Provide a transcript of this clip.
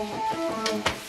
Oh, oh, oh.